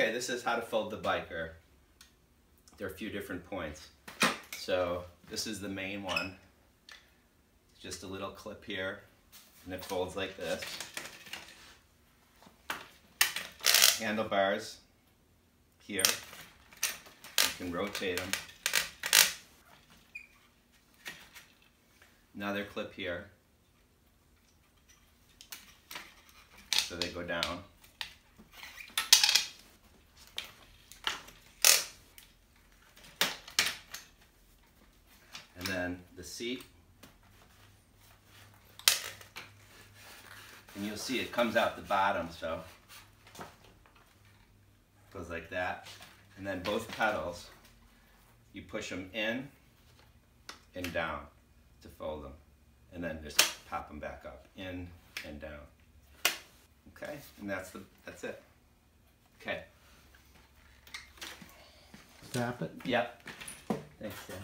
Okay, this is how to fold the biker. There are a few different points. So this is the main one. Just a little clip here, and it folds like this. Handlebars here. You can rotate them. Another clip here. So they go down. The seat. And you'll see it comes out the bottom, so goes like that. And then both pedals, you push them in and down to fold them. And then just pop them back up, in and down. Okay, and that's the that's it. Okay. Stop it. Yep. Thanks, Dan.